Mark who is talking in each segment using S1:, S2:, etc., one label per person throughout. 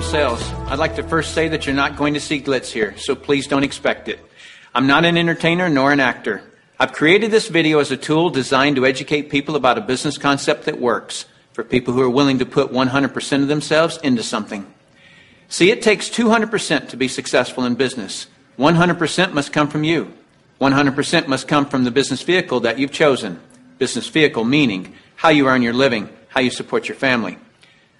S1: I'd like to first say that you're not going to see glitz here, so please don't expect it. I'm not an entertainer nor an actor. I've created this video as a tool designed to educate people about a business concept that works for people who are willing to put 100% of themselves into something. See, it takes 200% to be successful in business. 100% must come from you. 100% must come from the business vehicle that you've chosen. Business vehicle meaning how you earn your living, how you support your family.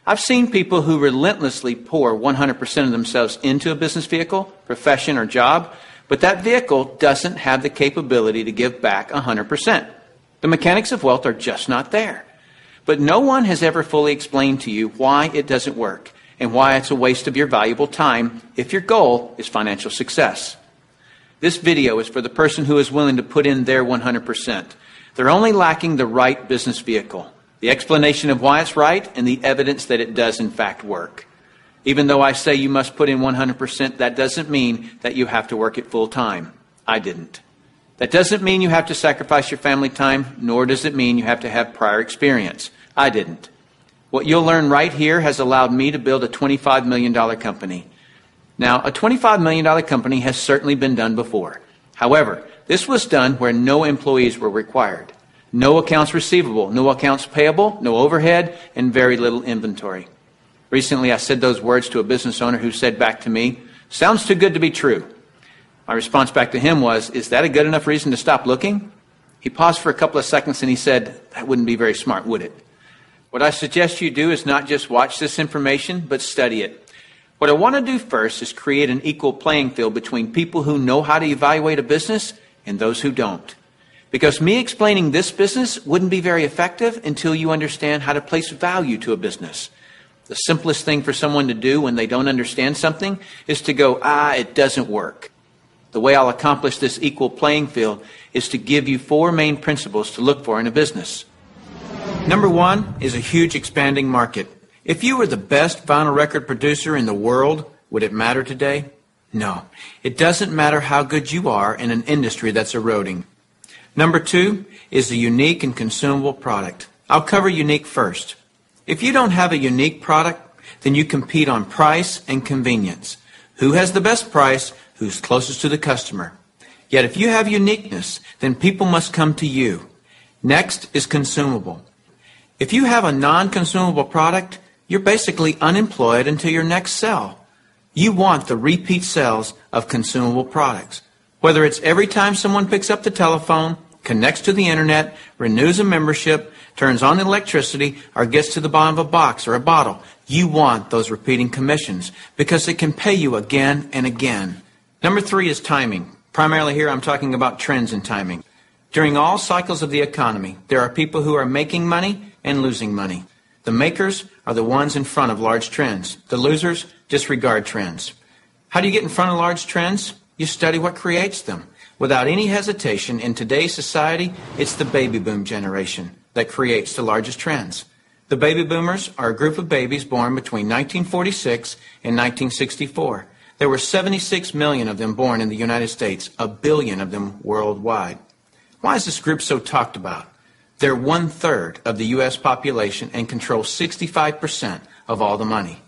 S1: I've seen people who relentlessly pour 100% of themselves into a business vehicle, profession, or job, but that vehicle doesn't have the capability to give back 100%. The mechanics of wealth are just not there. But no one has ever fully explained to you why it doesn't work and why it's a waste of your valuable time if your goal is financial success. This video is for the person who is willing to put in their 100%. They're only lacking the right business vehicle, the explanation of why it's right, and the evidence that it does in fact work. Even though I say you must put in 100%, that doesn't mean that you have to work it full time. I didn't. That doesn't mean you have to sacrifice your family time, nor does it mean you have to have prior experience. I didn't. What you'll learn right here has allowed me to build a $25 million company. Now, a $25 million company has certainly been done before. However, this was done where no employees were required. No accounts receivable, no accounts payable, no overhead, and very little inventory. Recently, I said those words to a business owner who said back to me, Sounds too good to be true. My response back to him was, Is that a good enough reason to stop looking? He paused for a couple of seconds and he said, That wouldn't be very smart, would it? What I suggest you do is not just watch this information, but study it. What I want to do first is create an equal playing field between people who know how to evaluate a business and those who don't. Because me explaining this business wouldn't be very effective until you understand how to place value to a business. The simplest thing for someone to do when they don't understand something is to go, ah, it doesn't work. The way I'll accomplish this equal playing field is to give you four main principles to look for in a business. Number one is a huge expanding market. If you were the best vinyl record producer in the world, would it matter today? No. It doesn't matter how good you are in an industry that's eroding. Number two is a unique and consumable product. I'll cover unique first. If you don't have a unique product, then you compete on price and convenience. Who has the best price? Who's closest to the customer? Yet if you have uniqueness, then people must come to you. Next is consumable. If you have a non-consumable product, you're basically unemployed until your next sell. You want the repeat sales of consumable products. Whether it's every time someone picks up the telephone, connects to the internet, renews a membership, turns on the electricity, or gets to the bottom of a box or a bottle, you want those repeating commissions because it can pay you again and again. Number three is timing. Primarily here I'm talking about trends in timing. During all cycles of the economy, there are people who are making money and losing money. The makers are the ones in front of large trends. The losers disregard trends. How do you get in front of large trends? You study what creates them. Without any hesitation, in today's society, it's the baby boom generation that creates the largest trends. The baby boomers are a group of babies born between 1946 and 1964. There were 76 million of them born in the United States, a billion of them worldwide. Why is this group so talked about? They're one third of the U.S. population and control 65% of all the money.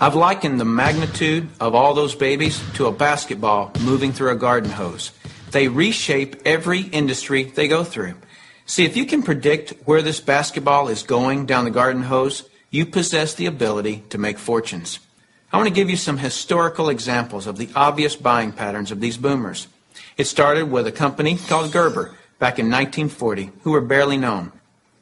S1: I've likened the magnitude of all those babies to a basketball moving through a garden hose. They reshape every industry they go through. See, if you can predict where this basketball is going down the garden hose, you possess the ability to make fortunes. I want to give you some historical examples of the obvious buying patterns of these boomers. It started with a company called Gerber back in 1940 who were barely known.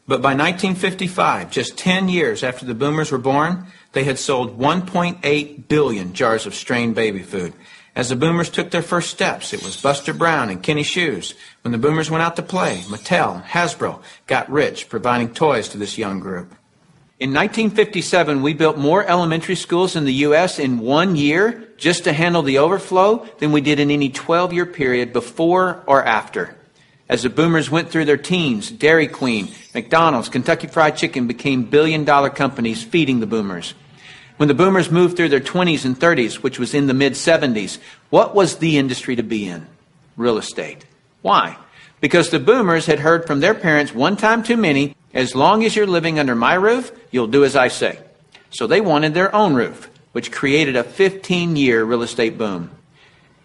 S1: But by 1955, just 10 years after the boomers were born, they had sold 1.8 billion jars of strained baby food. As the boomers took their first steps, it was Buster Brown and Kinney Shoes. When the boomers went out to play, Mattel and Hasbro got rich providing toys to this young group. In 1957, we built more elementary schools in the U.S. in one year just to handle the overflow than we did in any 12 year period before or after. As the boomers went through their teens, Dairy Queen, McDonald's, Kentucky Fried Chicken became billion dollar companies feeding the boomers. When the boomers moved through their 20s and 30s, which was in the mid 70s, what was the industry to be in? Real estate. Why? Because the boomers had heard from their parents one time too many, as long as you're living under my roof, you'll do as I say. So they wanted their own roof. which created a 15 year real estate boom.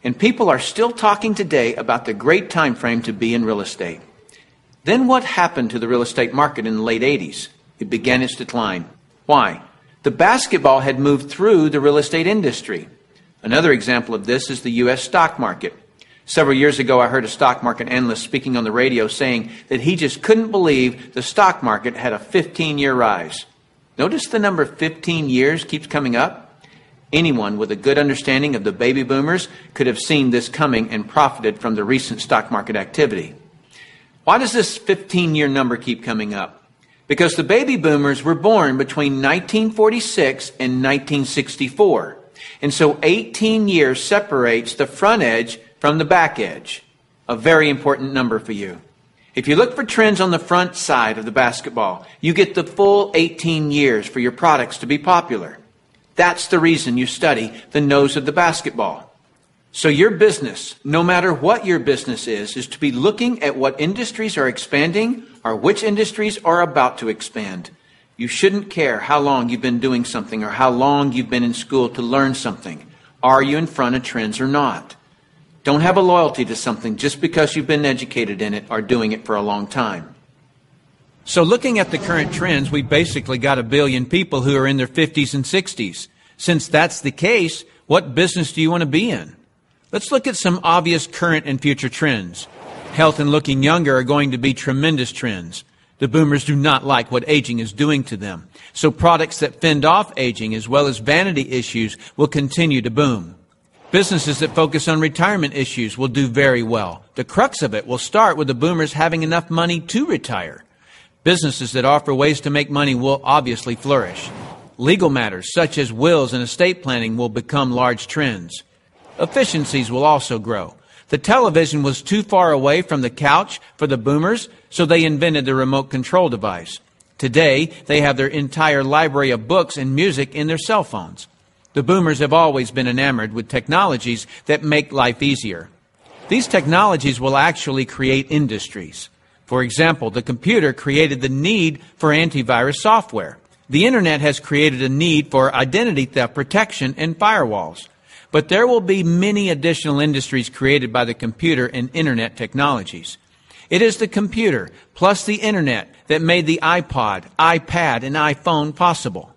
S1: And people are still talking today about the great time frame to be in real estate. Then what happened to the real estate market in the late 80s? It began its decline. Why? The basketball had moved through the real estate industry. Another example of this is the U.S. stock market. Several years ago, I heard a stock market analyst speaking on the radio saying that he just couldn't believe the stock market had a 15 year rise. Notice the number 15 years keeps coming up. Anyone with a good understanding of the baby boomers could have seen this coming and profited from the recent stock market activity. Why does this 15 year number keep coming up? Because the baby boomers were born between 1946 and 1964. And so 18 years separates the front edge from the back edge. A very important number for you. If you look for trends on the front side of the basketball, you get the full 18 years for your products to be popular. That's the reason you study the nose of the basketball. So your business, no matter what your business is, is to be looking at what industries are expanding or which industries are about to expand. You shouldn't care how long you've been doing something or how long you've been in school to learn something. Are you in front of trends or not? Don't have a loyalty to something just because you've been educated in it or doing it for a long time. So, looking at the current trends, we basically got a billion people who are in their 50s and 60s. Since that's the case, what business do you want to be in? Let's look at some obvious current and future trends. Health and looking younger are going to be tremendous trends. The boomers do not like what aging is doing to them. So products that fend off aging as well as vanity issues will continue to boom. Businesses that focus on retirement issues will do very well. The crux of it will start with the boomers having enough money to retire. Businesses that offer ways to make money will obviously flourish. Legal matters, such as wills and estate planning, will become large trends. Efficiencies will also grow. The television was too far away from the couch for the boomers, so they invented the remote control device. Today, they have their entire library of books and music in their cell phones. The boomers have always been enamored with technologies that make life easier. These technologies will actually create industries. For example, the computer created the need for antivirus software. The internet has created a need for identity theft protection and firewalls. But there will be many additional industries created by the computer and internet technologies. It is the computer plus the internet that made the iPod, iPad, and iPhone possible.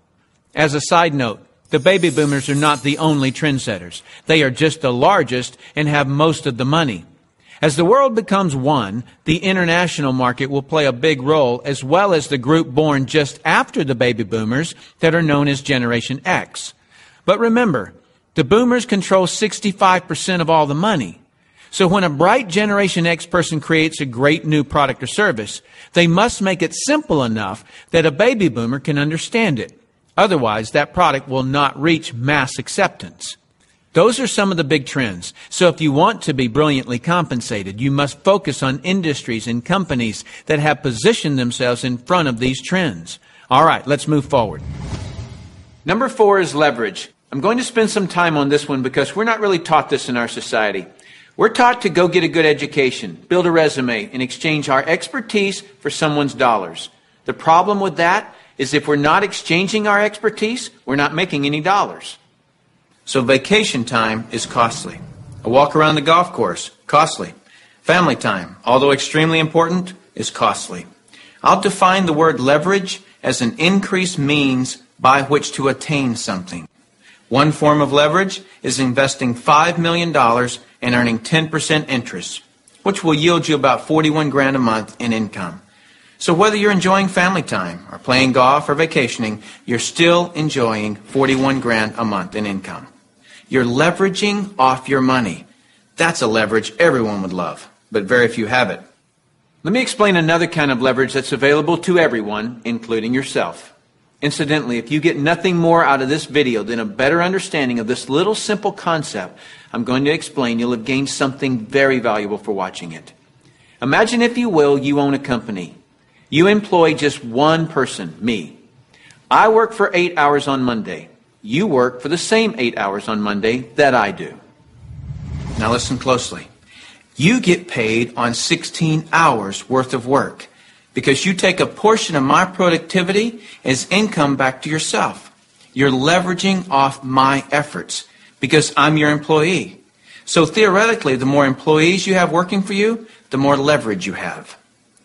S1: As a side note, the baby boomers are not the only trendsetters. They are just the largest and have most of the money. As the world becomes one, the international market will play a big role, as well as the group born just after the baby boomers that are known as Generation X. But remember, the boomers control 65% of all the money. So when a bright Generation X person creates a great new product or service, they must make it simple enough that a baby boomer can understand it. Otherwise, that product will not reach mass acceptance. Those are some of the big trends. So if you want to be brilliantly compensated, you must focus on industries and companies that have positioned themselves in front of these trends. All right, let's move forward. Number four is leverage. I'm going to spend some time on this one because we're not really taught this in our society. We're taught to go get a good education, build a resume, and exchange our expertise for someone's dollars. The problem with that is if we're not exchanging our expertise, we're not making any dollars. So vacation time is costly. A walk around the golf course, costly. Family time, although extremely important, is costly. I'll define the word leverage as an increased means by which to attain something. One form of leverage is investing $5 million and earning 10% interest, which will yield you about 41 grand a month in income. So whether you're enjoying family time or playing golf or vacationing, you're still enjoying 41 grand a month in income. You're leveraging off your money. That's a leverage everyone would love, but very few have it. Let me explain another kind of leverage that's available to everyone, including yourself. Incidentally, if you get nothing more out of this video than a better understanding of this little simple concept I'm going to explain, you'll have gained something very valuable for watching it. Imagine, if you will, you own a company. You employ just one person, me. I work for eight hours on Monday. You work for the same eight hours on Monday that I do. Now listen closely. You get paid on 16 hours worth of work because you take a portion of my productivity as income back to yourself. You're leveraging off my efforts because I'm your employee. So theoretically, the more employees you have working for you, the more leverage you have.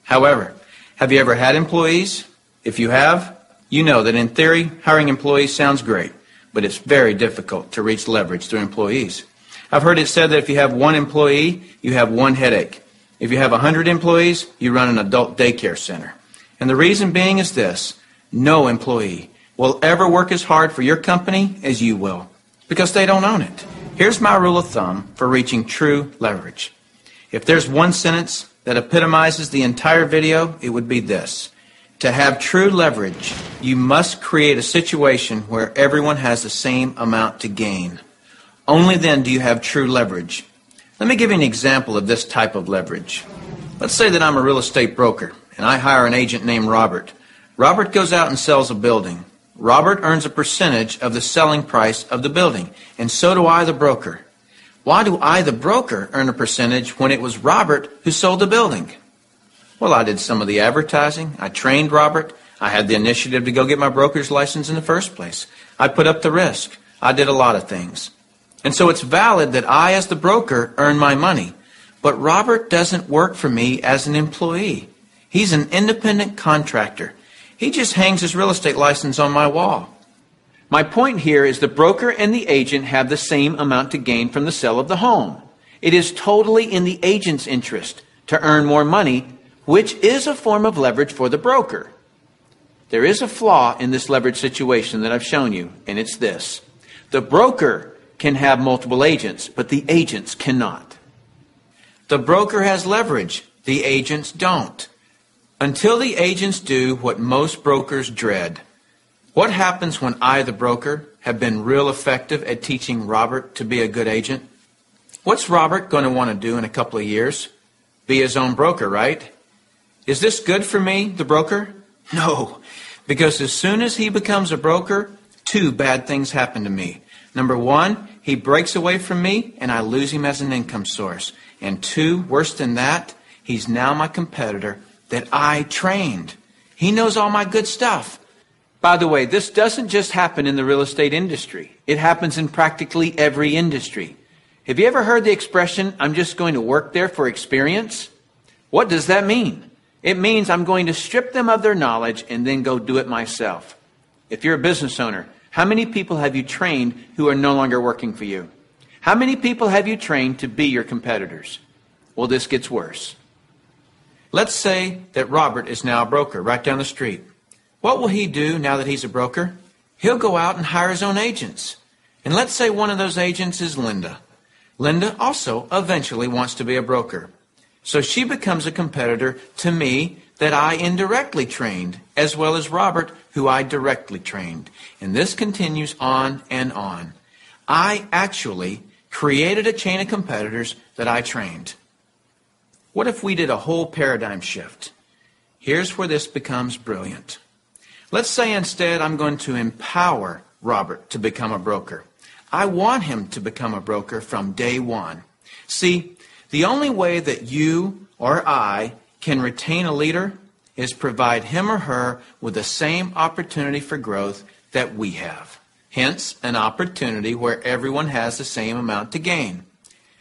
S1: However, have you ever had employees? If you have, you know that in theory, hiring employees sounds great, but it's very difficult to reach leverage through employees. I've heard it said that if you have one employee, you have one headache. If you have 100 employees, you run an adult daycare center. And the reason being is this no employee will ever work as hard for your company as you will because they don't own it. Here's my rule of thumb for reaching true leverage. If there's one sentence that epitomizes the entire video, it would be this. To have true leverage, you must create a situation where everyone has the same amount to gain. Only then do you have true leverage. Let me give you an example of this type of leverage. Let's say that I'm a real estate broker and I hire an agent named Robert. Robert goes out and sells a building. Robert earns a percentage of the selling price of the building, and so do I, the broker. Why do I, the broker, earn a percentage when it was Robert who sold the building? Well, I did some of the advertising. I trained Robert. I had the initiative to go get my broker's license in the first place. I put up the risk. I did a lot of things. And so it's valid that I, as the broker, earn my money. But Robert doesn't work for me as an employee. He's an independent contractor. He just hangs his real estate license on my wall. My point here is the broker and the agent have the same amount to gain from the sale of the home. It is totally in the agent's interest to earn more money, which is a form of leverage for the broker. There is a flaw in this leverage situation that I've shown you, and it's this. The broker can have multiple agents, but the agents cannot. The broker has leverage, the agents don't. Until the agents do what most brokers dread. What happens when I, the broker, have been real effective at teaching Robert to be a good agent? What's Robert going to want to do in a couple of years? Be his own broker, right? Is this good for me, the broker? No, because as soon as he becomes a broker, two bad things happen to me. Number one, he breaks away from me and I lose him as an income source. And two, worse than that, he's now my competitor that I trained. He knows all my good stuff. By the way, this doesn't just happen in the real estate industry. It happens in practically every industry. Have you ever heard the expression, I'm just going to work there for experience? What does that mean? It means I'm going to strip them of their knowledge and then go do it myself. If you're a business owner, how many people have you trained who are no longer working for you? How many people have you trained to be your competitors? Well, this gets worse. Let's say that Robert is now a broker right down the street. What will he do now that he's a broker? He'll go out and hire his own agents. And let's say one of those agents is Linda. Linda also eventually wants to be a broker. So she becomes a competitor to me that I indirectly trained, as well as Robert, who I directly trained. And this continues on and on. I actually created a chain of competitors that I trained. What if we did a whole paradigm shift? Here's where this becomes brilliant. Let's say instead I'm going to empower Robert to become a broker. I want him to become a broker from day one. See, the only way that you or I can retain a leader is provide him or her with the same opportunity for growth that we have. Hence, an opportunity where everyone has the same amount to gain.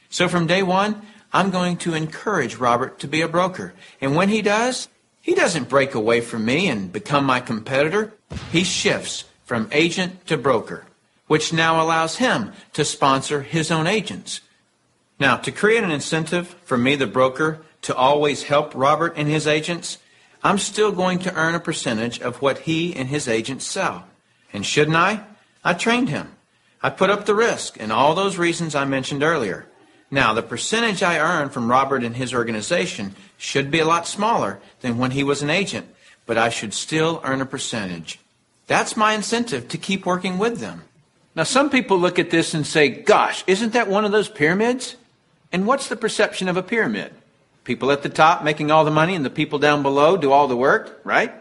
S1: So from day one, I'm going to encourage Robert to be a broker. And when he does, he doesn't break away from me and become my competitor. He shifts from agent to broker, which now allows him to sponsor his own agents. Now, to create an incentive for me, the broker, to always help Robert and his agents, I'm still going to earn a percentage of what he and his agents sell. And shouldn't I? I trained him. I put up the risk and all those reasons I mentioned earlier. Now, the percentage I earn from Robert and his organization should be a lot smaller than when he was an agent, but I should still earn a percentage. That's my incentive to keep working with them. Now, some people look at this and say, gosh, isn't that one of those pyramids? And what's the perception of a pyramid? People at the top making all the money and the people down below do all the work, right?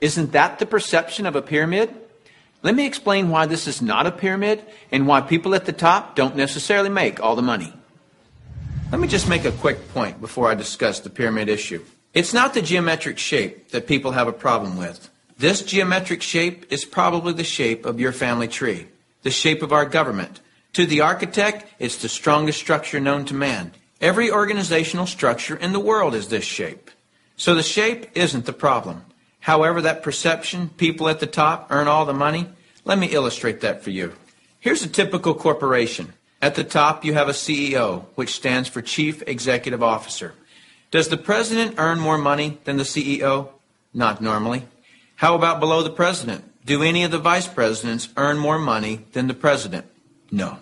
S1: Isn't that the perception of a pyramid? Let me explain why this is not a pyramid and why people at the top don't necessarily make all the money. Let me just make a quick point before I discuss the pyramid issue. It's not the geometric shape that people have a problem with. This geometric shape is probably the shape of your family tree, the shape of our government. To the architect, it's the strongest structure known to man. Every organizational structure in the world is this shape. So the shape isn't the problem. However, that perception, people at the top earn all the money, let me illustrate that for you. Here's a typical corporation. At the top, you have a CEO, which stands for Chief Executive Officer. Does the president earn more money than the CEO? Not normally. How about below the president? Do any of the vice presidents earn more money than the president? No.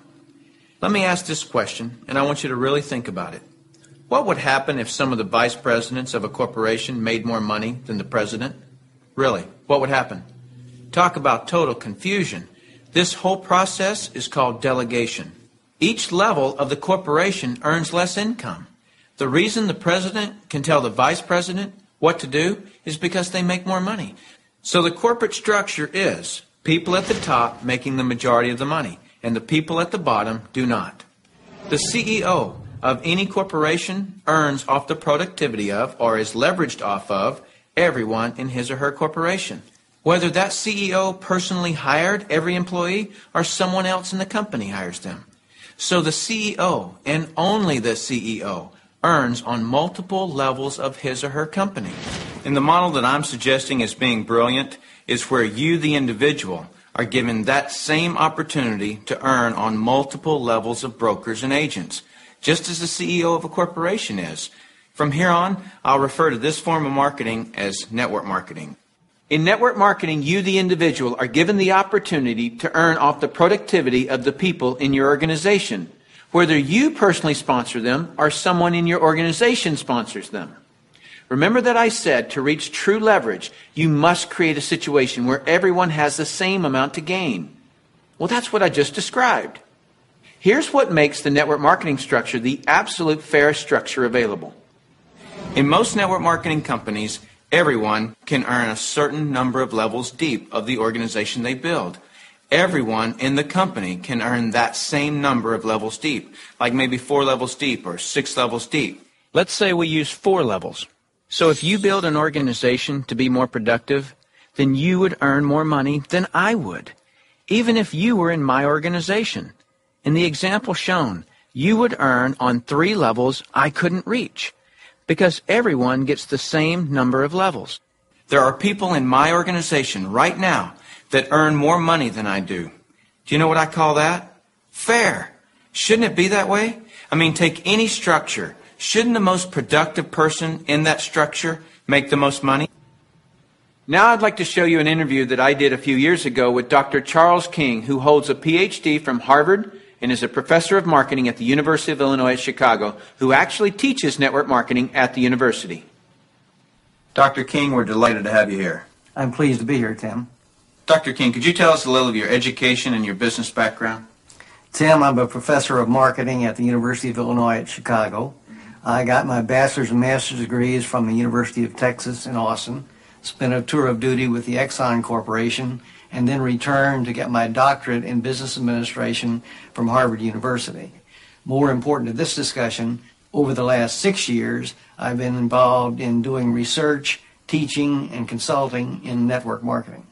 S1: Let me ask this question, and I want you to really think about it. What would happen if some of the vice presidents of a corporation made more money than the president? Really, what would happen? Talk about total confusion. This whole process is called delegation. Each level of the corporation earns less income. The reason the president can tell the vice president what to do is because they make more money. So the corporate structure is people at the top making the majority of the money, and the people at the bottom do not. The CEO of any corporation earns off the productivity of or is leveraged off of everyone in his or her corporation. Whether that CEO personally hired every employee or someone else in the company hires them. So the CEO, and only the CEO, earns on multiple levels of his or her company. And the model that I'm suggesting as being brilliant is where you, the individual, are given that same opportunity to earn on multiple levels of brokers and agents, just as the CEO of a corporation is. From here on, I'll refer to this form of marketing as network marketing. In network marketing, you, the individual, are given the opportunity to earn off the productivity of the people in your organization, whether you personally sponsor them or someone in your organization sponsors them. Remember that I said to reach true leverage, you must create a situation where everyone has the same amount to gain. Well, that's what I just described. Here's what makes the network marketing structure the absolute fairest structure available. In most network marketing companies, Everyone can earn a certain number of levels deep of the organization they build. Everyone in the company can earn that same number of levels deep, like maybe four levels deep or six levels deep. Let's say we use four levels. So if you build an organization to be more productive, then you would earn more money than I would, even if you were in my organization. In the example shown, you would earn on three levels I couldn't reach because everyone gets the same number of levels. There are people in my organization right now that earn more money than I do. Do you know what I call that? Fair. Shouldn't it be that way? I mean, take any structure. Shouldn't the most productive person in that structure make the most money? Now I'd like to show you an interview that I did a few years ago with Dr. Charles King, who holds a PhD from Harvard and is a professor of marketing at the University of Illinois at Chicago, who actually teaches network marketing at the university. Dr. King, we're delighted to have you here.
S2: I'm pleased to be here, Tim.
S1: Dr. King, could you tell us a little of your education and your business background?
S2: Tim, I'm a professor of marketing at the University of Illinois at Chicago. I got my bachelor's and master's degrees from the University of Texas in Austin, spent a tour of duty with the Exxon Corporation, and then returned to get my doctorate in business administration from Harvard University. More important to this discussion, over the last six years, I've been involved in doing research, teaching, and consulting in network marketing.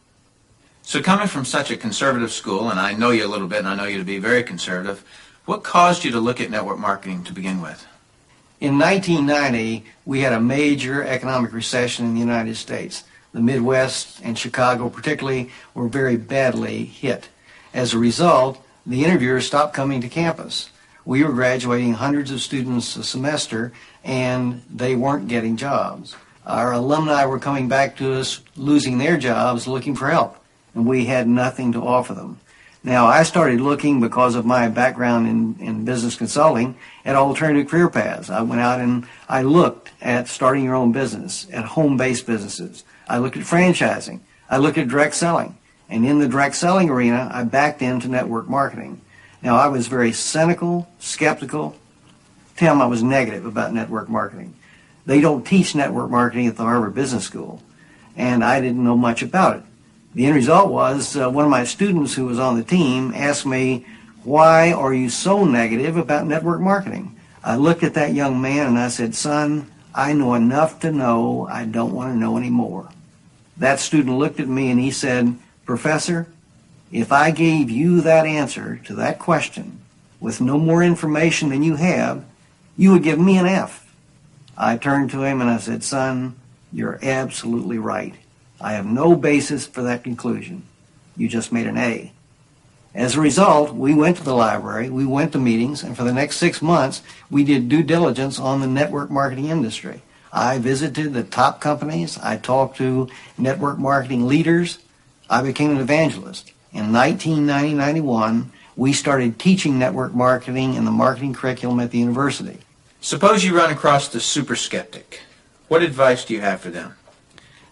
S1: So, coming from such a conservative school, and I know you a little bit, and I know you to be very conservative, what caused you to look at network marketing to begin with?
S2: In 1990, we had a major economic recession in the United States the Midwest and Chicago particularly were very badly hit. As a result, the interviewers stopped coming to campus. We were graduating hundreds of students a semester and they weren't getting jobs. Our alumni were coming back to us losing their jobs looking for help and we had nothing to offer them. Now, I started looking because of my background in, in business consulting at alternative career paths. I went out and I looked at starting your own business, at home-based businesses. I looked at franchising. I looked at direct selling. And in the direct selling arena, I backed into network marketing. Now, I was very cynical, skeptical. Tim, I was negative about network marketing. They don't teach network marketing at the Harvard Business School, and I didn't know much about it. The end result was uh, one of my students who was on the team asked me, Why are you so negative about network marketing? I looked at that young man and I said, Son, I know enough to know I don't want to know any more. That student looked at me and he said, Professor, if I gave you that answer to that question with no more information than you have, you would give me an F. I turned to him and I said, Son, you're absolutely right. I have no basis for that conclusion. You just made an A. As a result, we went to the library, we went to meetings, and for the next six months, we did due diligence on the network marketing industry. I visited the top companies, I talked to network marketing leaders, I became an evangelist. In 1990-91, we started teaching network marketing in the marketing curriculum at the university.
S1: Suppose you run across the super skeptic. What advice do you have for them?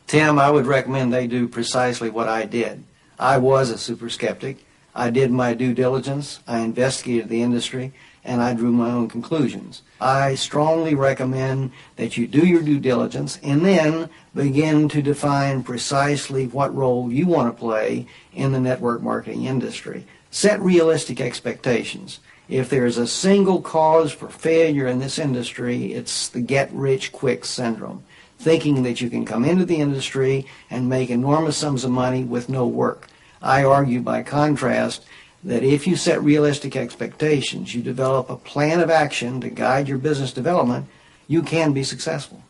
S2: Tim, I would recommend they do precisely what I did. I was a super skeptic. I did my due diligence, I investigated the industry, and I drew my own conclusions. I strongly recommend that you do your due diligence and then begin to define precisely what role you want to play in the network marketing industry. Set realistic expectations. If there's a single cause for failure in this industry, it's the get rich quick syndrome. Thinking that you can come into the industry and make enormous sums of money with no work. I argue by contrast that if you set realistic expectations, you develop a plan of action to guide your business development, you can be successful.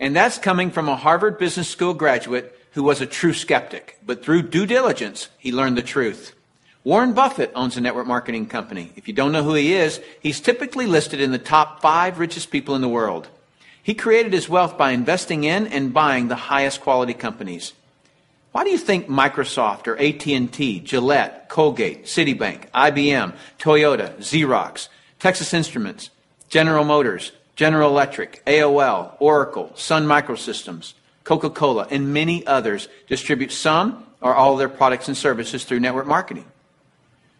S1: And that's coming from a Harvard Business School graduate who was a true skeptic, but through due diligence, he learned the truth. Warren Buffett owns a network marketing company. If you don't know who he is, he's typically listed in the top five richest people in the world. He created his wealth by investing in and buying the highest quality companies. Why do you think Microsoft or AT&T, Gillette, Colgate, Citibank, IBM, Toyota, Xerox, Texas Instruments, General Motors, General Electric, AOL, Oracle, Sun Microsystems, Coca-Cola, and many others distribute some or all of their products and services through network marketing?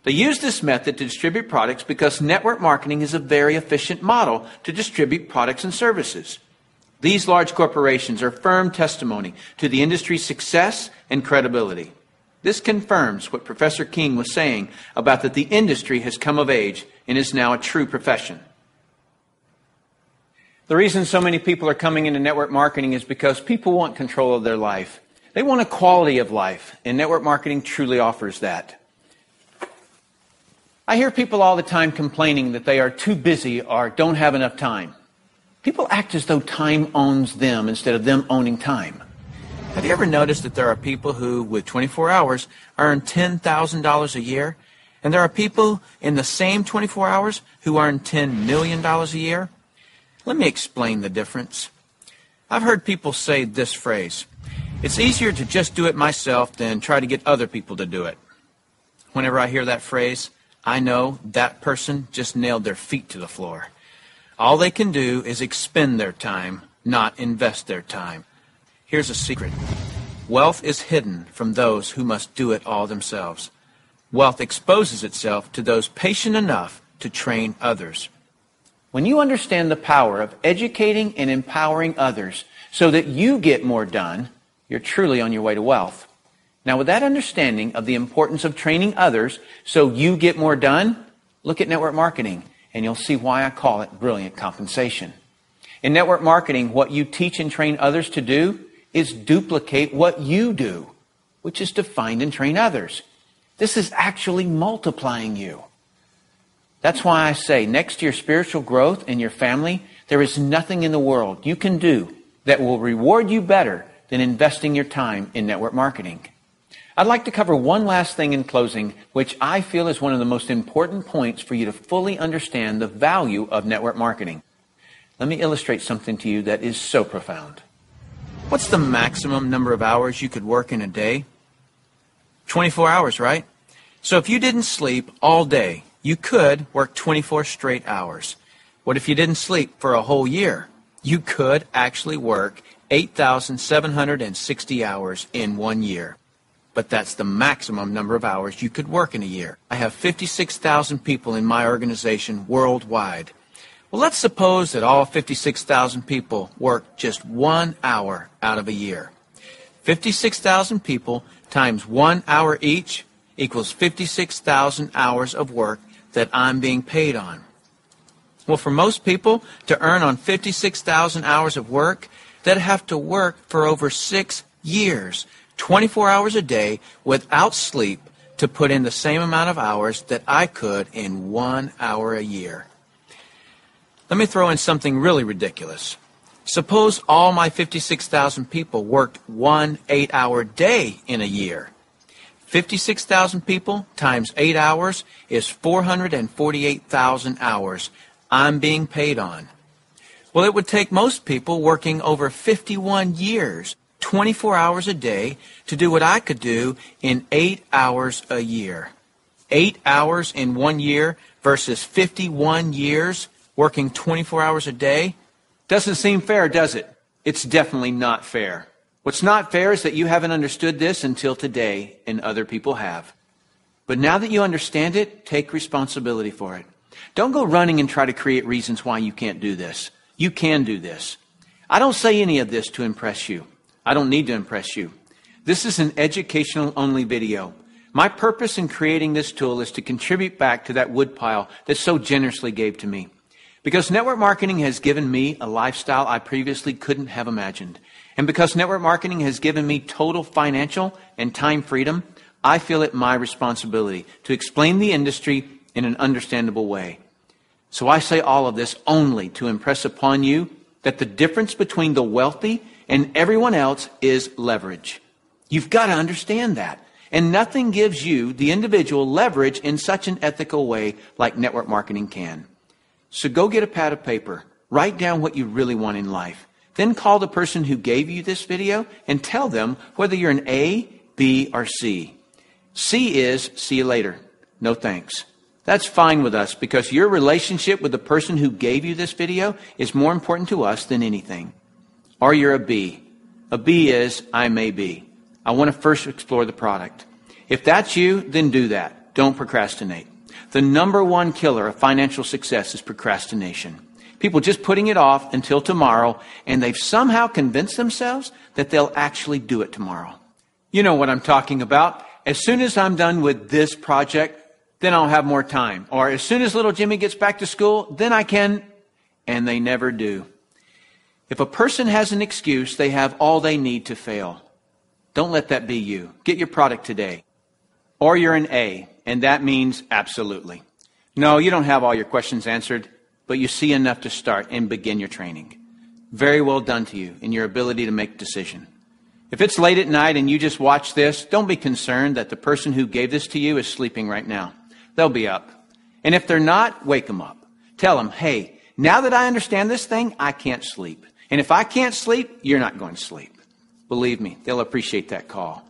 S1: They use this method to distribute products because network marketing is a very efficient model to distribute products and services. These large corporations are firm testimony to the industry's success and credibility. This confirms what Professor King was saying about that the industry has come of age and is now a true profession. The reason so many people are coming into network marketing is because people want control of their life. They want a quality of life, and network marketing truly offers that. I hear people all the time complaining that they are too busy or don't have enough time. People act as though time owns them instead of them owning time. Have you ever noticed that there are people who, with 24 hours, earn $10,000 a year? And there are people in the same 24 hours who earn $10 million a year? Let me explain the difference. I've heard people say this phrase It's easier to just do it myself than try to get other people to do it. Whenever I hear that phrase, I know that person just nailed their feet to the floor. All they can do is expend their time, not invest their time. Here's a secret. Wealth is hidden from those who must do it all themselves. Wealth exposes itself to those patient enough to train others. When you understand the power of educating and empowering others so that you get more done, you're truly on your way to wealth. Now, with that understanding of the importance of training others so you get more done, look at network marketing and you'll see why I call it brilliant compensation. In network marketing, what you teach and train others to do is duplicate what you do, which is to find and train others. This is actually multiplying you. That's why I say next to your spiritual growth and your family, there is nothing in the world you can do that will reward you better than investing your time in network marketing. I'd like to cover one last thing in closing, which I feel is one of the most important points for you to fully understand the value of network marketing. Let me illustrate something to you that is so profound. What's the maximum number of hours you could work in a day? 24 hours, right? So if you didn't sleep all day, you could work 24 straight hours. What if you didn't sleep for a whole year? You could actually work 8,760 hours in one year but that's the maximum number of hours you could work in a year. I have 56,000 people in my organization worldwide. Well, let's suppose that all 56,000 people work just one hour out of a year. 56,000 people times one hour each equals 56,000 hours of work that I'm being paid on. Well, for most people to earn on 56,000 hours of work, they'd have to work for over six years, 24 hours a day without sleep to put in the same amount of hours that I could in one hour a year. Let me throw in something really ridiculous. Suppose all my 56,000 people worked one eight hour day in a year. 56,000 people times eight hours is 448,000 hours I'm being paid on. Well, it would take most people working over 51 years, 24 hours a day, to do what I could do in eight hours a year. Eight hours in one year versus 51 years working 24 hours a day? Doesn't seem fair, does it? It's definitely not fair. What's not fair is that you haven't understood this until today, and other people have. But now that you understand it, take responsibility for it. Don't go running and try to create reasons why you can't do this. You can do this. I don't say any of this to impress you. I don't need to impress you. This is an educational only video. My purpose in creating this tool is to contribute back to that woodpile that so generously gave to me. Because network marketing has given me a lifestyle I previously couldn't have imagined. And because network marketing has given me total financial and time freedom, I feel it my responsibility to explain the industry in an understandable way. So I say all of this only to impress upon you that the difference between the wealthy and everyone else is leverage. You've got to understand that. And nothing gives you, the individual, leverage in such an ethical way like network marketing can. So go get a pad of paper. Write down what you really want in life. Then call the person who gave you this video and tell them whether you're an A, B, or C. C is see you later. No thanks. That's fine with us because your relationship with the person who gave you this video is more important to us than anything. Or you're a B. A B is I may be. I want to first explore the product. If that's you, then do that. Don't procrastinate. The number one killer of financial success is procrastination. People just putting it off until tomorrow, and they've somehow convinced themselves that they'll actually do it tomorrow. You know what I'm talking about. As soon as I'm done with this project, then I'll have more time. Or as soon as little Jimmy gets back to school, then I can. And they never do. If a person has an excuse, they have all they need to fail. Don't let that be you. Get your product today. Or you're an A and that means absolutely. No, you don't have all your questions answered, but you see enough to start and begin your training. Very well done to you in your ability to make decision. If it's late at night and you just watch this, don't be concerned that the person who gave this to you is sleeping right now. They'll be up. And if they're not, wake them up. Tell them, hey, now that I understand this thing, I can't sleep. And if I can't sleep, you're not going to sleep. Believe me, they'll appreciate that call.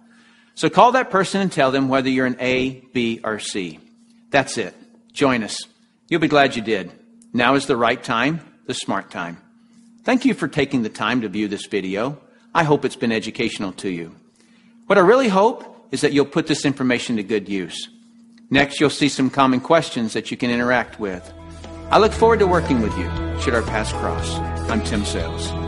S1: So call that person and tell them whether you're an A, B, or C. That's it. Join us. You'll be glad you did. Now is the right time, the smart time. Thank you for taking the time to view this video. I hope it's been educational to you. What I really hope is that you'll put this information to good use. Next, you'll see some common questions that you can interact with. I look forward to working with you should our paths cross. I'm Tim Sales.